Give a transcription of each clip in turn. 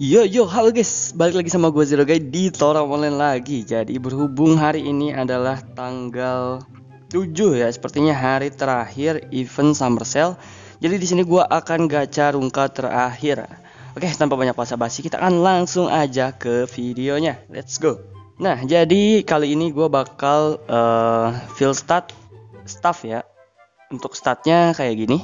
Yo yo halo guys, balik lagi sama gue Zero Guy di Tora Online lagi. Jadi berhubung hari ini adalah tanggal 7 ya, sepertinya hari terakhir event Summer Sale. Jadi di sini gue akan gacha rungka terakhir. Oke, tanpa banyak basa-basi, kita akan langsung aja ke videonya. Let's go. Nah, jadi kali ini gue bakal uh, fill stat staff ya. Untuk statnya kayak gini.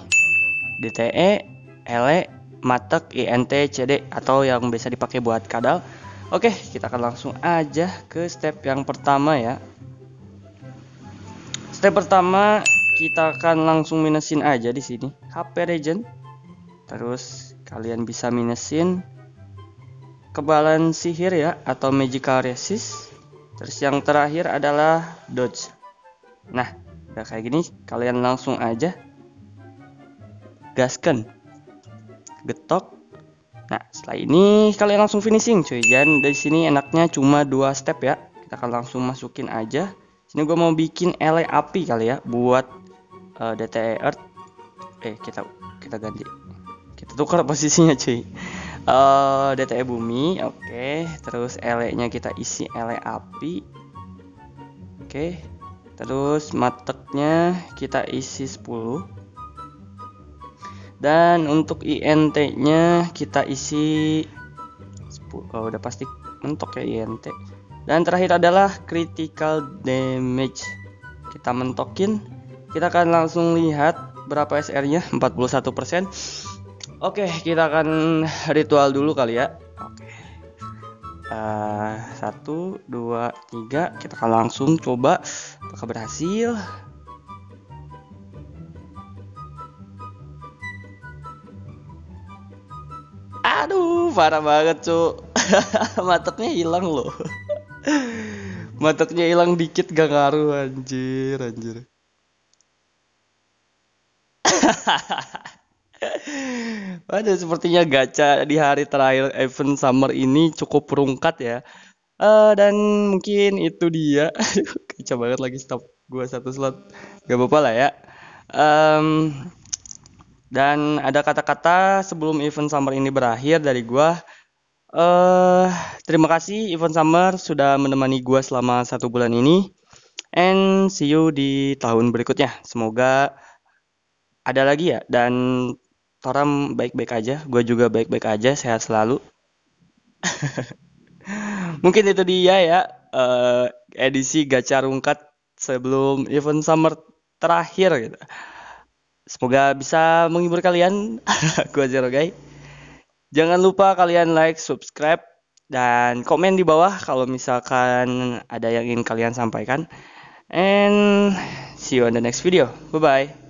DTE, LE, matek INT CD atau yang bisa dipakai buat kadal. Oke, kita akan langsung aja ke step yang pertama ya. Step pertama kita akan langsung minusin aja di sini HP Regen. Terus kalian bisa minusin kebalan sihir ya atau magical resist. Terus yang terakhir adalah dodge. Nah, udah kayak gini kalian langsung aja gaskan getok. Nah setelah ini kalian langsung finishing cuy. Dan dari sini enaknya cuma dua step ya. Kita akan langsung masukin aja. Sini gue mau bikin ele api kali ya buat uh, eh, DTE Earth. Eh kita kita ganti. Kita tukar posisinya cuy. Uh, eh, DTE bumi oke. Okay. terus ele nya kita isi ele api. Oke. Okay. terus mateknya kita isi 10 dan untuk INT nya kita isi oh, udah pasti mentok ya INT dan terakhir adalah critical damage. Kita mentokin kita akan langsung lihat berapa SR nya 41% oke kita akan ritual dulu kali ya. Oke. Uh, satu dua tiga kita akan langsung coba. Apakah berhasil Aduh, parah banget, Cuk. Mateknya hilang loh. Mateknya hilang dikit gak ngaruh anjir, anjir. Waduh, sepertinya gacha di hari terakhir event summer ini cukup perungkat ya. Uh, dan mungkin itu dia. Gacha banget lagi stop gua satu slot. Gak apa-apa lah ya. Um, dan ada kata-kata sebelum event summer ini berakhir dari gua. Uh, terima kasih event summer sudah menemani gua selama satu bulan ini. And see you di tahun berikutnya. Semoga ada lagi ya. Dan Toram baik-baik aja. Gua juga baik-baik aja. Sehat selalu. Mungkin itu dia ya. Uh, edisi gacha rungkat sebelum event summer terakhir gitu. Semoga bisa menghibur kalian. Gua Zero Guy. Jangan lupa kalian like, subscribe, dan komen di bawah kalau misalkan ada yang ingin kalian sampaikan. And see you on the next video. Bye bye.